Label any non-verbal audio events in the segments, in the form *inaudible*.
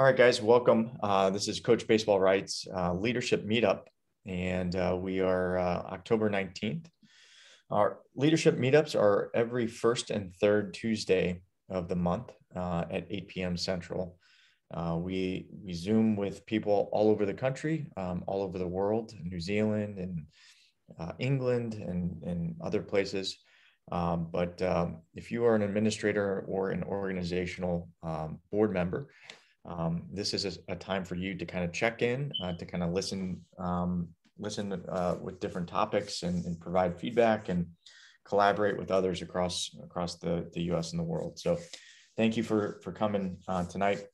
All right, guys, welcome. Uh, this is Coach Baseball Rights uh, Leadership Meetup, and uh, we are uh, October 19th. Our leadership meetups are every first and third Tuesday of the month uh, at 8 p.m. Central. Uh, we, we Zoom with people all over the country, um, all over the world, New Zealand and England and, and other places. Um, but um, if you are an administrator or an organizational um, board member, um, this is a, a, time for you to kind of check in, uh, to kind of listen, um, listen uh, with different topics and, and, provide feedback and collaborate with others across across the, the U.S. and the world. So, thank you for for coming uh, tonight.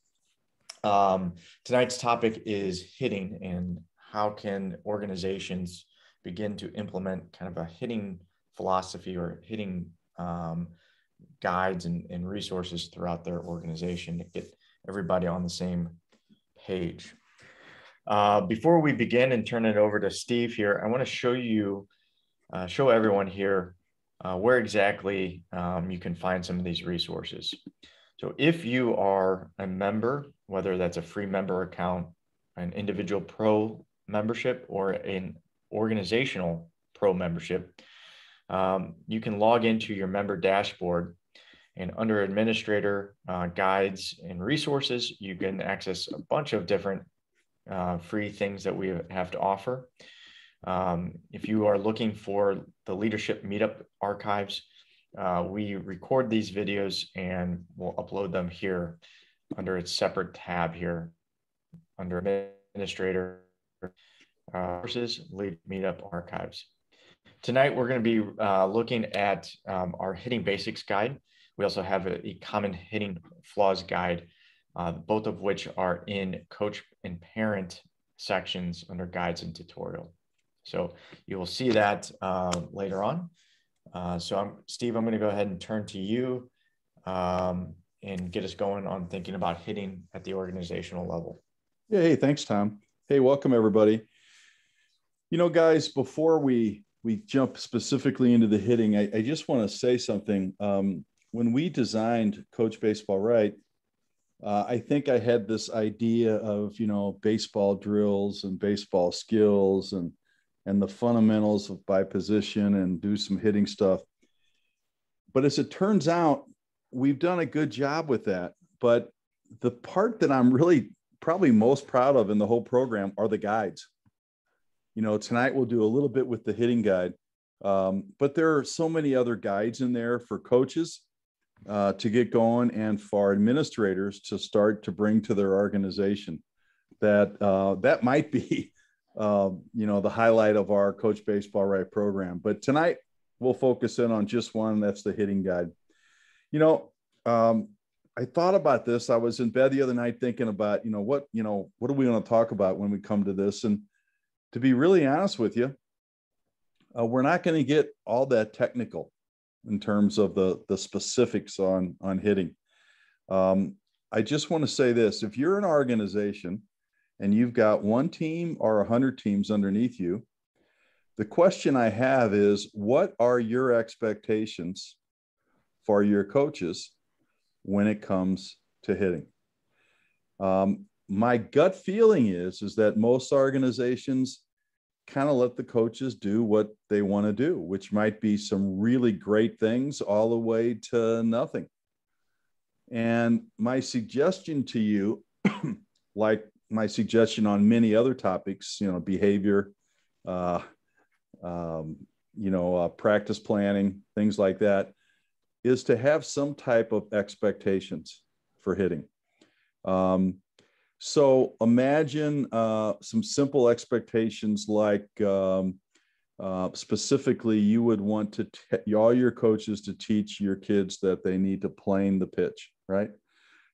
Um, tonight's topic is hitting and how can organizations begin to implement kind of a hitting philosophy or hitting um, guides and, and, resources throughout their organization to get everybody on the same page. Uh, before we begin and turn it over to Steve here, I want to show you, uh, show everyone here uh, where exactly um, you can find some of these resources. So if you are a member, whether that's a free member account, an individual pro membership, or an organizational pro membership, um, you can log into your member dashboard and under administrator uh, guides and resources, you can access a bunch of different uh, free things that we have to offer. Um, if you are looking for the leadership meetup archives, uh, we record these videos and we'll upload them here under its separate tab here under administrator uh, versus lead meetup archives. Tonight, we're going to be uh, looking at um, our hitting basics guide. We also have a, a common hitting flaws guide, uh, both of which are in coach and parent sections under guides and tutorial. So you will see that uh, later on. Uh, so I'm, Steve, I'm going to go ahead and turn to you um, and get us going on thinking about hitting at the organizational level. Yeah. Hey, thanks, Tom. Hey, welcome everybody. You know, guys, before we we jump specifically into the hitting, I, I just want to say something. Um, when we designed Coach Baseball Right, uh, I think I had this idea of you know baseball drills and baseball skills and and the fundamentals of by position and do some hitting stuff. But as it turns out, we've done a good job with that. But the part that I'm really probably most proud of in the whole program are the guides. You know, tonight we'll do a little bit with the hitting guide, um, but there are so many other guides in there for coaches uh, to get going and for administrators to start to bring to their organization that uh, that might be *laughs* uh, you know the highlight of our coach baseball right program. But tonight we'll focus in on just one. That's the hitting guide. You know um, i thought about this. I was in bed the other night thinking about you know what you know what are we going to talk about when we come to this? And to be really honest with you uh, we're not going to get all that technical in terms of the the specifics on on hitting. Um, I just want to say this: if you're an organization and you've got one team or a hundred teams underneath you, the question I have is, what are your expectations for your coaches when it comes to hitting? Um, my gut feeling is is that most organizations kind of let the coaches do what they want to do, which might be some really great things all the way to nothing. And my suggestion to you, *clears throat* like my suggestion on many other topics, you know, behavior, uh, um, you know, uh, practice planning, things like that, is to have some type of expectations for hitting. Um, so imagine uh, some simple expectations like um, uh, specifically you would want to t- all your coaches to teach your kids that they need to plane the pitch, right?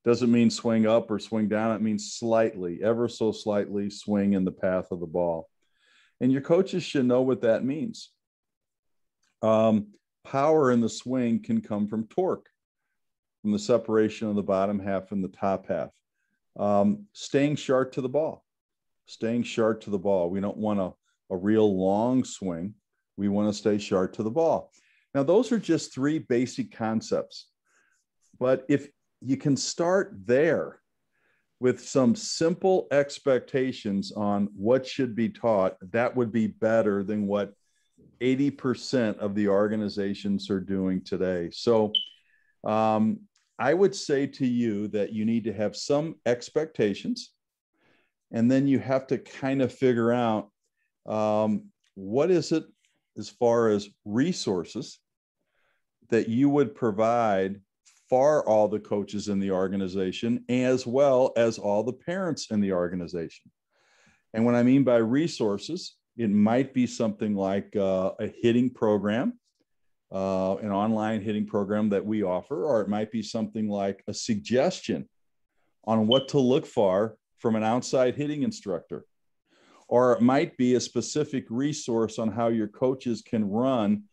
Doesn't mean swing up or swing down. It means slightly, ever so slightly swing in the path of the ball. And your coaches should know what that means. Um, power in the swing can come from torque, from the separation of the bottom half and the top half um, staying sharp to the ball, staying sharp to the ball. We don't want a, a real long swing. We want to stay sharp to the ball. Now, those are just three basic concepts. But if you can start there, with some simple expectations on what should be taught, that would be better than what 80% of the organizations are doing today. So um, I would say to you that you need to have some expectations, and then you have to kind of figure out um, what is it as far as resources that you would provide for all the coaches in the organization as well as all the parents in the organization. And what I mean by resources, it might be something like uh, a hitting program, uh, an online hitting program that we offer, or it might be something like a suggestion on what to look for from an outside hitting instructor. Or it might be a specific resource on how your coaches can run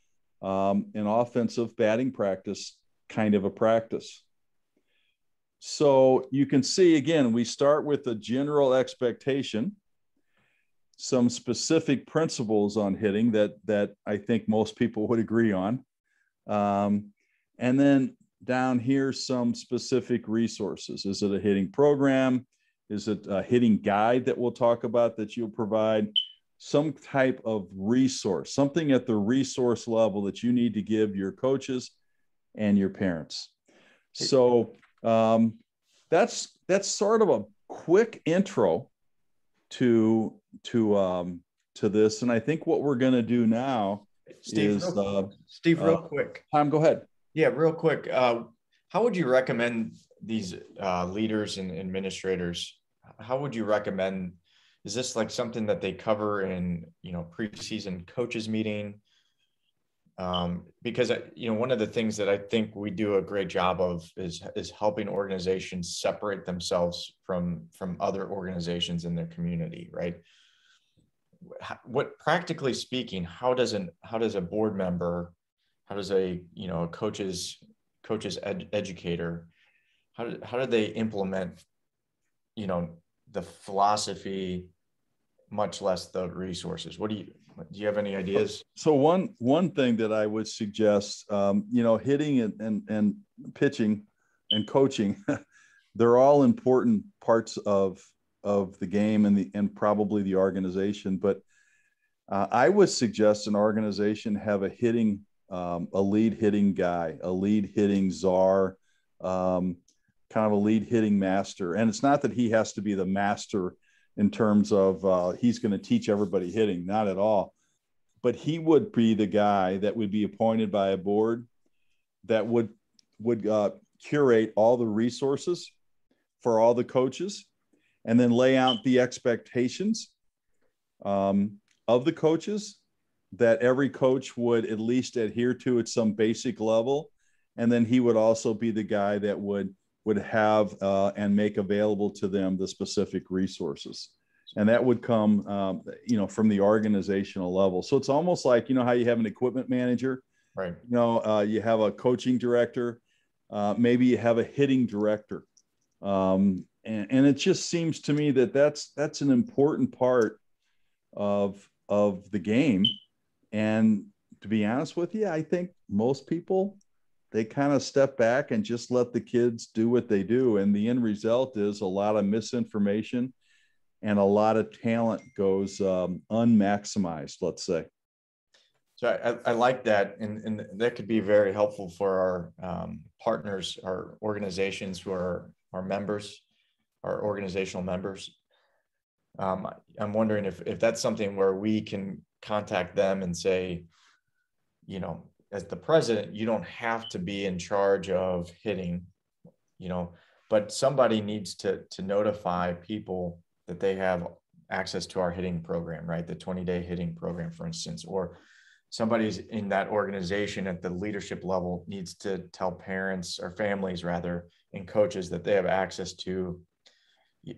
um, an offensive batting practice kind of a practice. So you can see again, we start with a general expectation, some specific principles on hitting that that I think most people would agree on, um, and then down here some specific resources. Is it a hitting program? Is it a hitting guide that we'll talk about that you'll provide? Some type of resource, something at the resource level that you need to give your coaches and your parents. So um, that's that's sort of a quick intro to to um, to this, and I think what we're going to do now Steve, is real, uh, Steve, real uh, quick. Tom, go ahead. Yeah, real quick. Uh, how would you recommend these uh, leaders and administrators? How would you recommend? Is this like something that they cover in you know preseason coaches meeting? um, because you know one of the things that I think we do a great job of is is helping organizations separate themselves from from other organizations in their community, right? What practically speaking, how does an how does a board member, how does a you know a coaches coaches ed, educator, how do, how do they implement, you know, the philosophy, much less the resources? What do you do you have any ideas? So one one thing that I would suggest, um, you know, hitting and, and and pitching and coaching, *laughs* they're all important parts of of the game and the and probably the organization. But uh, I would suggest an organization have a hitting um, a lead hitting guy, a lead hitting czar, um, kind of a lead hitting master. And it's not that he has to be the master in terms of uh, he's going to teach everybody hitting, not at all. But he would be the guy that would be appointed by a board that would would uh, curate all the resources for all the coaches, and then lay out the expectations um, of the coaches that every coach would at least adhere to at some basic level, and then he would also be the guy that would would have uh, and make available to them the specific resources. And that would come um, you know from the organizational level. So it's almost like you know how you have an equipment manager right. you know uh, you have a coaching director uh, maybe you have a hitting director um, and, and it just seems to me that that's that's an important part of of the game and to be honest with you i think most people they kind of step back and just let the kids do what they do. And the end result is a lot of misinformation and a lot of talent goes um, unmaximized, let's say. So I, I like that. And, and that could be very helpful for our um, partners, our organizations who are our members, our organizational members. Um, I'm wondering if, if that's something where we can contact them and say, you know, as the president, you don't have to be in charge of hitting, you know, but somebody needs to to notify people that they have access to our hitting program, right? The 20 day hitting program, for instance, or somebody's in that organization at the leadership level needs to tell parents or families rather and coaches that they have access to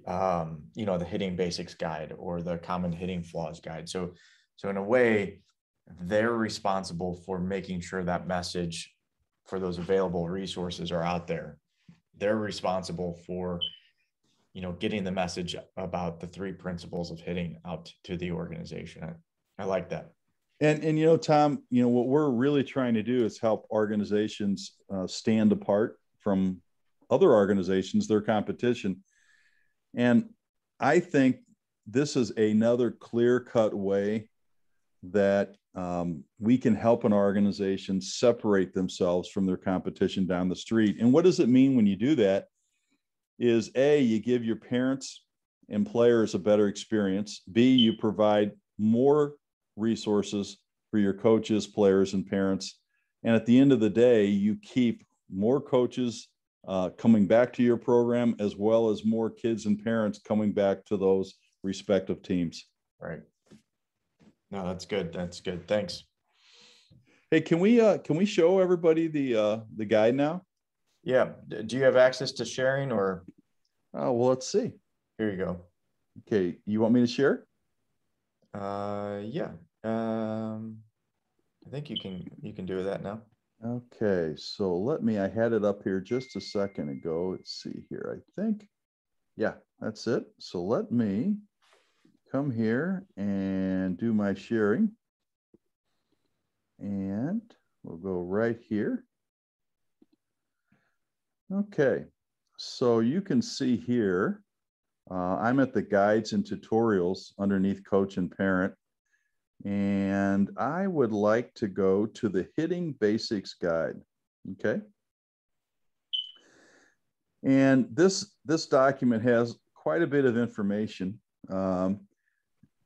um, you know the hitting basics guide or the common hitting flaws guide so so in a way they're responsible for making sure that message for those available resources are out there. They're responsible for, you know, getting the message about the three principles of hitting out to the organization. I, I like that. And, and you know, Tom, you know, what we're really trying to do is help organizations uh, stand apart from other organizations, their competition. And I think this is another clear cut way that um, we can help an organization separate themselves from their competition down the street. And what does it mean when you do that? Is A, you give your parents and players a better experience. B, you provide more resources for your coaches, players, and parents. And at the end of the day, you keep more coaches uh, coming back to your program as well as more kids and parents coming back to those respective teams. Right. No, that's good. That's good. Thanks. Hey, can we uh, can we show everybody the uh, the guide now? Yeah. Do you have access to sharing or? Oh well, let's see. Here you go. Okay, you want me to share? Uh, yeah. Um, I think you can you can do that now. Okay, so let me. I had it up here just a second ago. Let's see here. I think, yeah, that's it. So let me come here and do my sharing. And we'll go right here. Okay, so you can see here, uh, I'm at the guides and tutorials underneath coach and parent. And I would like to go to the hitting basics guide. Okay. And this, this document has quite a bit of information. Um,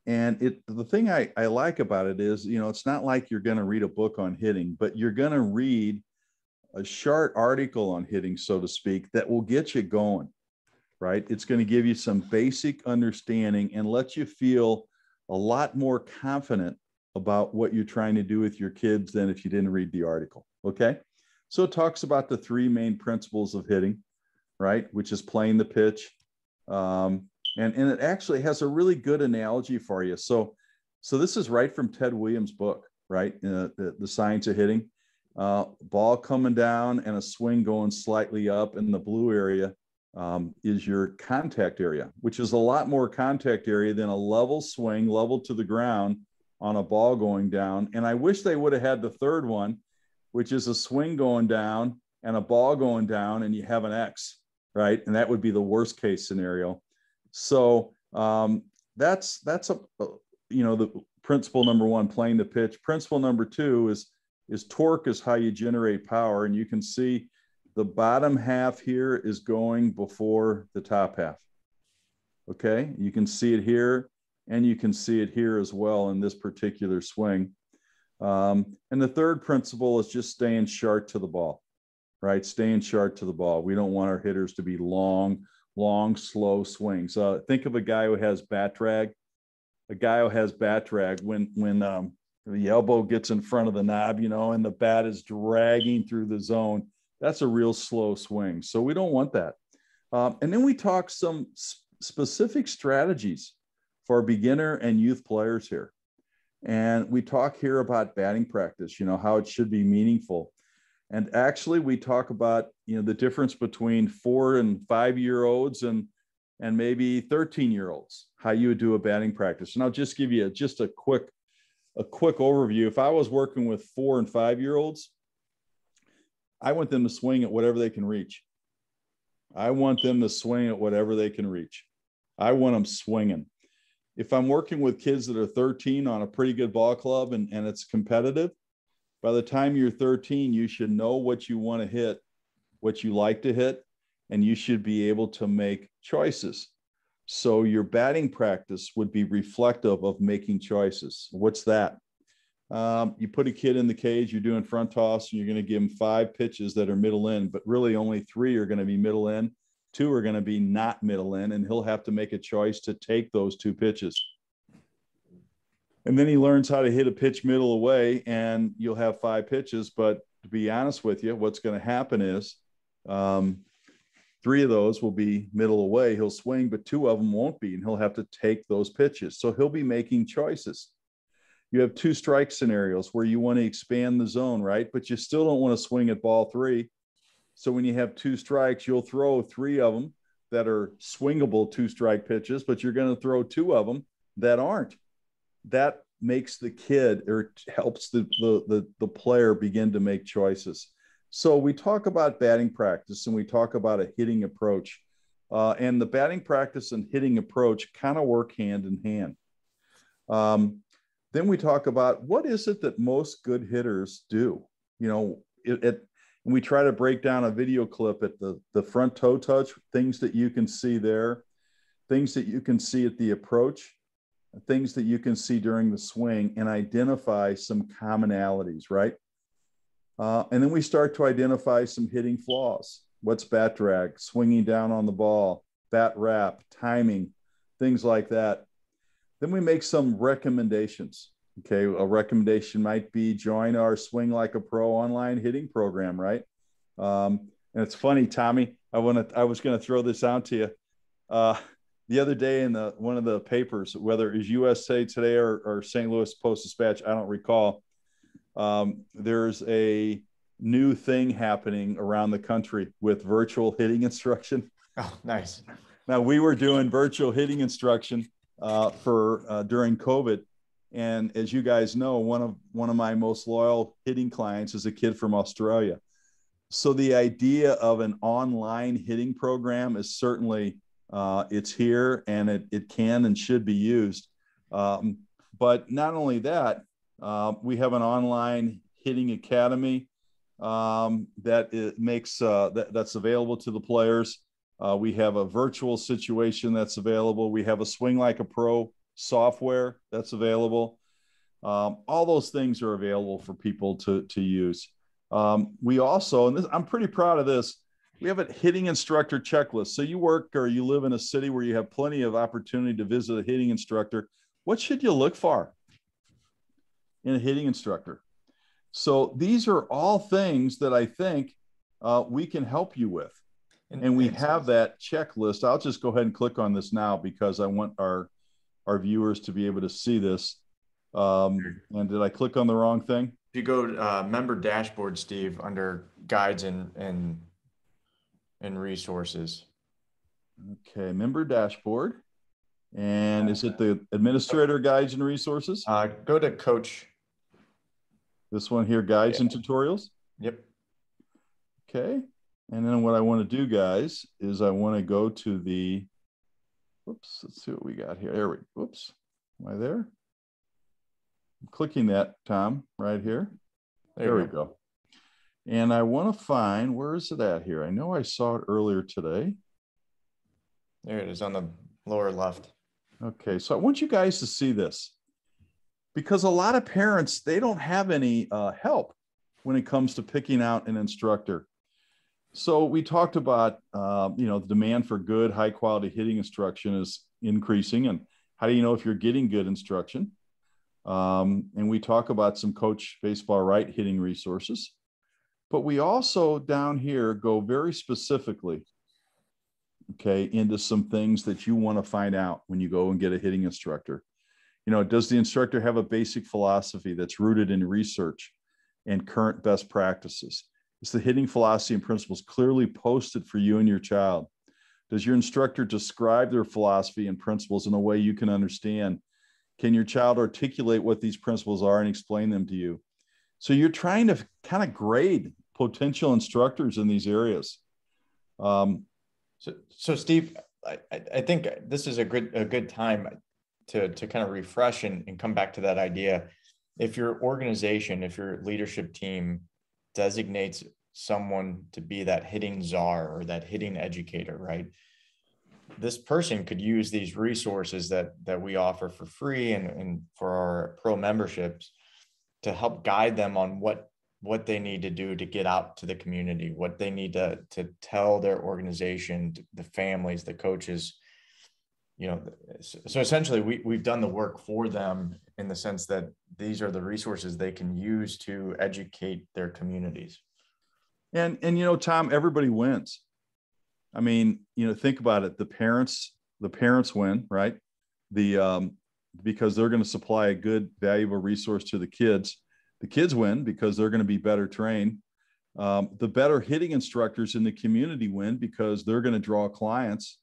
and it the thing I, I like about it is, you know, it's not like you're going to read a book on hitting, but you're going to read a short article on hitting, so to speak, that will get you going, right? It's going to give you some basic understanding and let you feel a lot more confident about what you're trying to do with your kids than if you didn't read the article. Okay. So it talks about the three main principles of hitting, right? Which is planing the pitch, um, and and it actually has a really good analogy for you so so this is right from ted williams book right uh, the, the science of hitting uh, ball coming down and a swing going slightly up in the blue area um, is your contact area which is a lot more contact area than a level swing level to the ground on a ball going down. And i wish they would have had the third one which is a swing going down and a ball going down and you have an x right? And that would be the worst case scenario. So um, that's that's a you know the principle number one, planing the pitch. Principle number two is is torque is how you generate power, and you can see the bottom half here is going before the top half. Okay, you can see it here, and you can see it here as well in this particular swing. Um, and the third principle is just staying sharp to the ball, right? Staying sharp to the ball. We don't want our hitters to be long long, slow swings. Uh, think of a guy who has bat drag. A guy who has bat drag when when um, the elbow gets in front of the knob, you know, and the bat is dragging through the zone. That's a real slow swing. So we don't want that. Um, and then we talk some specific strategies for beginner and youth players here. And we talk here about batting practice, you know, how it should be meaningful. And actually, we talk about you know the difference between four and five year olds and and maybe 13 year olds, how you would do a batting practice. And I'll just give you a, just a quick a quick overview. If I was working with four and five year olds, I want them to swing at whatever they can reach. I want them to swing at whatever they can reach. I want them swinging. If I'm working with kids that are 13 on a pretty good ball club and, and it's competitive, by the time you're 13, you should know what you want to hit, what you like to hit, and you should be able to make choices. So your batting practice would be reflective of making choices. What's that? Um, you put a kid in the cage, you're doing front toss, and you're going to give him five pitches that are middle in, but really only three are going to be middle in, two are going to be not middle in, and he'll have to make a choice to take those two pitches. And then he learns how to hit a pitch middle away and you'll have five pitches but to be honest with you what's going to happen is um, three of those will be middle away he'll swing but two of them won't be and he'll have to take those pitches. So he'll be making choices you have two strike scenarios where you want to expand the zone right but you still don't want to swing at ball three so when you have two strikes you'll throw three of them that are swingable two strike pitches but you're going to throw two of them that aren't that makes the kid or helps the, the, the, the player begin to make choices. So we talk about batting practice and we talk about a hitting approach. Uh, and the batting practice and hitting approach kind of work hand in hand. Um, then we talk about what is it that most good hitters do? You know, it, it we try to break down a video clip at the, the front toe touch, things that you can see there, things that you can see at the approach, things that you can see during the swing, and identify some commonalities, right? Uh, and then we start to identify some hitting flaws. What's bat drag, swinging down on the ball, bat wrap, timing, things like that. Then we make some recommendations. Okay, a recommendation might be join our Swing Like a Pro online hitting program, right? Um, and it's funny, Tommy. I want to. I was going to throw this out to you. Uh, the other day in the one of the papers, whether it was USA Today or, or St. Louis Post Dispatch, I don't recall. Um, there's a new thing happening around the country with virtual hitting instruction. Oh, nice. Now we were doing virtual hitting instruction uh, for uh, during COVID, and as you guys know, one of one of my most loyal hitting clients is a kid from Australia. So the idea of an online hitting program is certainly uh, it's here and it, it can and should be used. Um, but not only that, uh, we have an online hitting academy um, that it makes uh, that, that's available to the players. Uh, we have a virtual situation that's available. We have a Swing Like a Pro software that's available. Um, all those things are available for people to, to use. Um, we also, and this, I'm pretty proud of this, we have a hitting instructor checklist. So you work or you live in a city where you have plenty of opportunity to visit a hitting instructor. What should you look for in a hitting instructor? So these are all things that I think uh, we can help you with. And, and we have that checklist. I'll just go ahead and click on this now because I want our our viewers to be able to see this. Um, and did I click on the wrong thing? If you go uh, member dashboard, Steve, under guides and and and resources. Okay, member dashboard. And is it the administrator guides and resources? Uh, go to coach. This one here, guides yeah. and tutorials. Yep. Okay. And then what I want to do, guys, is I want to go to the, whoops, let's see what we got here. There we, whoops, am I there? I'm clicking that, Tom, right here. There, there we go. go. And I want to find, where is it at here? I know I saw it earlier today. There it is on the lower left. Okay, so I want you guys to see this because a lot of parents, they don't have any uh, help when it comes to picking out an instructor. So we talked about, uh, you know, the demand for good, high quality hitting instruction is increasing. And how do you know if you're getting good instruction? Um, and we talk about some coach baseball right hitting resources. But we also down here go very specifically, okay, into some things that you want to find out when you go and get a hitting instructor. You know, does the instructor have a basic philosophy that's rooted in research and current best practices? Is the hitting philosophy and principles clearly posted for you and your child? Does your instructor describe their philosophy and principles in a way you can understand? Can your child articulate what these principles are and explain them to you? So you're trying to kind of grade potential instructors in these areas. Um, so, so Steve, I, I think this is a good a good time to to kind of refresh and, and come back to that idea. If your organization, if your leadership team designates someone to be that hitting czar or that hitting educator, right? This person could use these resources that that we offer for free and, and for our pro memberships to help guide them on what what they need to do to get out to the community, what they need to to tell their organization, the families, the coaches, you know so essentially we, we've done the work for them in the sense that these are the resources they can use to educate their communities. And and you know tom everybody wins. I mean you know think about it. The parents the parents win right? The um because they're going to supply a good valuable resource to the kids. The kids win because they're going to be better trained. Um, the better hitting instructors in the community win because they're going to draw clients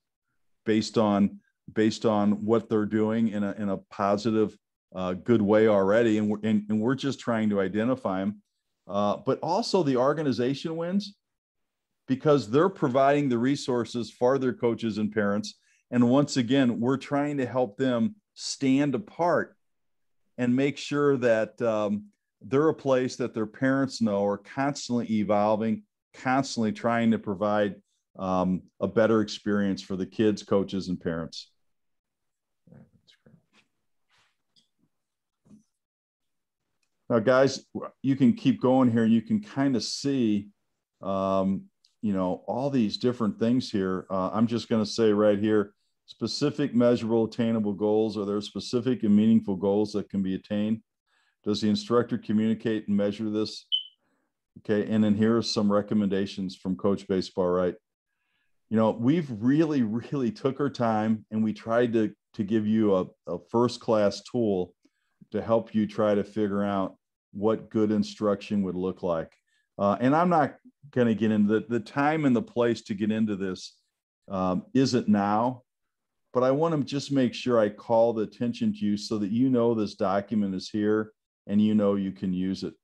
based on based on what they're doing in a, in a positive, uh, good way already. And we're, and, and, we're just trying to identify them. Uh, but also the organization wins because they're providing the resources for their coaches and parents. And once again, we're trying to help them stand apart and make sure that um, they're a place that their parents know are constantly evolving, constantly trying to provide um, a better experience for the kids, coaches, and parents. Now, guys, you can keep going here. And you can kind of see, um, you know, all these different things here. Uh, I'm just going to say right here, specific, measurable, attainable goals. Are there specific and meaningful goals that can be attained? Does the instructor communicate and measure this? Okay, and then here are some recommendations from Coach Baseball Right. You know, we've really, really took our time and we tried to, to give you a, a first class tool to help you try to figure out what good instruction would look like. Uh, and I'm not going to get into the, the time and the place to get into this um, isn't now, but I want to just make sure I call the attention to you so that you know this document is here and you know you can use it.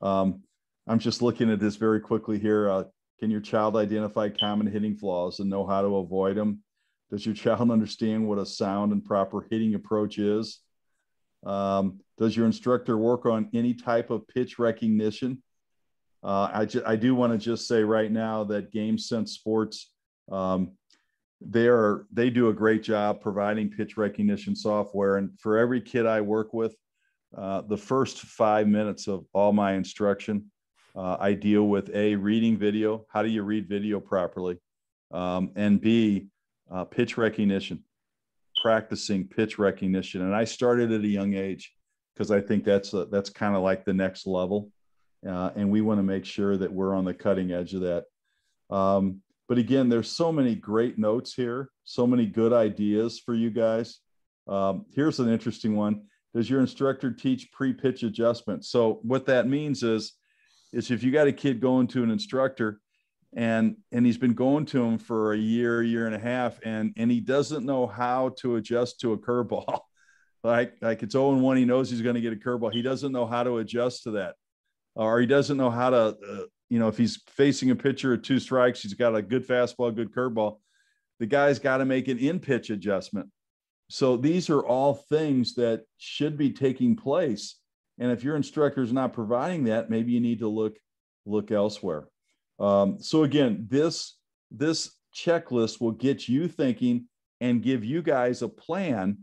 Um, I'm just looking at this very quickly here. Uh, can your child identify common hitting flaws and know how to avoid them? Does your child *laughs* understand what a sound and proper hitting approach is? Um, does your instructor work on any type of pitch recognition? Uh, I, ju- I do want to just say right now that Game Sense Sports, um, they are they do a great job providing pitch recognition software. And for every kid I work with, uh, the first five minutes of all my instruction, uh, I deal with a reading video. How do you read video properly? Um, and B, uh, pitch recognition practicing pitch recognition. And I started at a young age because I think that's a, that's kind of like the next level. Uh, and we want to make sure that we're on the cutting edge of that. Um, but again, there's so many great notes here, so many good ideas for you guys. Um, here's an interesting one. Does your instructor teach pre-pitch adjustment? So what that means is, is if you got a kid going to an instructor and and he's been going to him for a year year and a half and and he doesn't know how to adjust to a curveball like like it's 0 and 1 he knows he's going to get a curveball. He doesn't know how to adjust to that or he doesn't know how to uh, you know if he's facing a pitcher at two strikes he's got a good fastball good curveball. The guy's got to make an in pitch adjustment. So these are all things that should be taking place. And if your instructor is not providing that maybe you need to look look elsewhere. Um, so again, this this checklist will get you thinking and give you guys a plan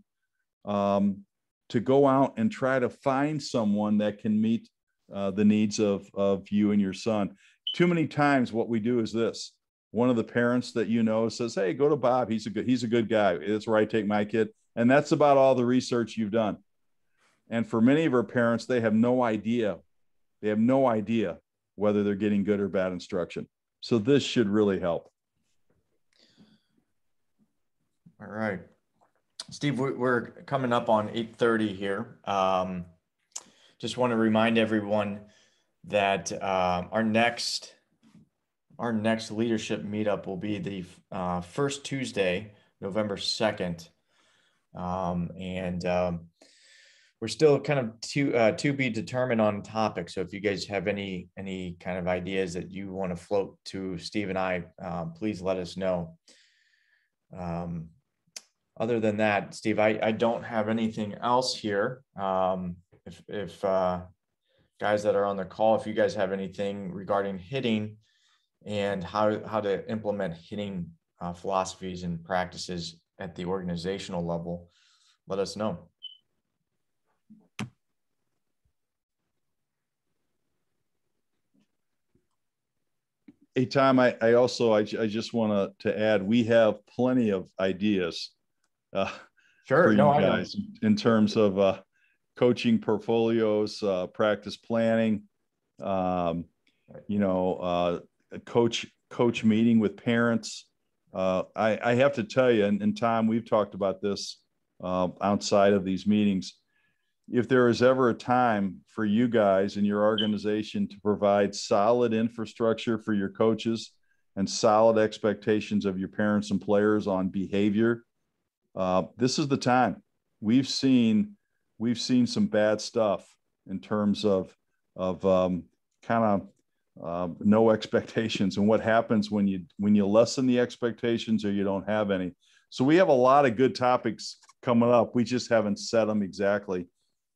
um, to go out and try to find someone that can meet uh, the needs of of you and your son. Too many times, what we do is this: one of the parents that you know says, "Hey, go to Bob. He's a good he's a good guy. That's where I take my kid." And that's about all the research you've done. And for many of our parents, they have no idea. They have no idea whether they're getting good or bad instruction. So this should really help. All right. Steve, we're coming up on 8.30 here. Um, just want to remind everyone that uh, our next our next leadership meetup will be the uh, first Tuesday, November 2nd. Um, and um, we're still kind of to uh, to be determined on topic. So if you guys have any any kind of ideas that you want to float to Steve and I, uh, please let us know. Um, other than that, Steve, I, I don't have anything else here. Um, if if uh, guys that are on the call, if you guys have anything regarding hitting and how how to implement hitting uh, philosophies and practices at the organizational level, let us know. Hey, Tom, I, I also, I, I just want to add, we have plenty of ideas uh, sure. for you no, guys in terms of uh, coaching portfolios, uh, practice planning, um, you know, uh, coach coach meeting with parents. Uh, I, I have to tell you, and, and Tom, we've talked about this uh, outside of these meetings if there is ever a time for you guys and your organization to provide solid infrastructure for your coaches and solid expectations of your parents and players on behavior, uh, this is the time. We've seen we've seen some bad stuff in terms of of um, kind of uh, no expectations and what happens when you when you lessen the expectations or you don't have any. So we have a lot of good topics coming up. We just haven't set them exactly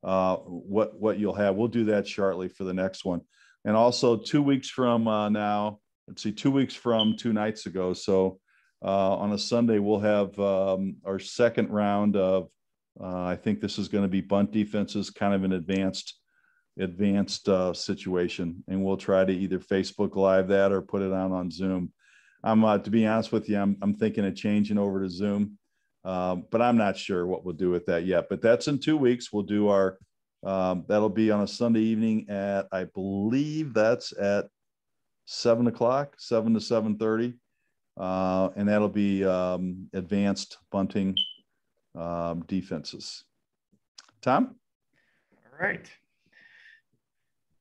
uh, what what you'll have. We'll do that shortly for the next one. And also two weeks from uh, now, let's see, two weeks from two nights ago. So on a Sunday, we'll have um, our second round of. Uh, I think this is going to be bunt defenses, kind of an advanced advanced uh, situation, and we'll try to either Facebook Live that or put it on on Zoom. I'm uh, to be honest with you, I'm I'm thinking of changing over to Zoom, um, but I'm not sure what we'll do with that yet. But that's in two weeks. We'll do our um, that'll be on a Sunday evening at I believe that's at seven o'clock, seven to seven thirty, uh, and that'll be um, advanced bunting um, defenses. Tom. All right.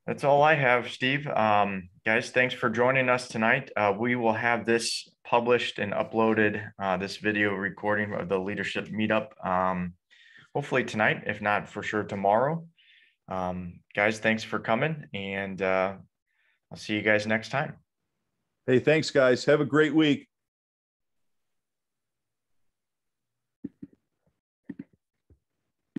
That's all I have, Steve. Um, guys, thanks for joining us tonight. Uh, we will have this published and uploaded, uh, this video recording of the leadership meetup, um, hopefully tonight, if not for sure tomorrow. Um, guys, thanks for coming, and uh, I'll see you guys next time. Hey, thanks, guys. Have a great week.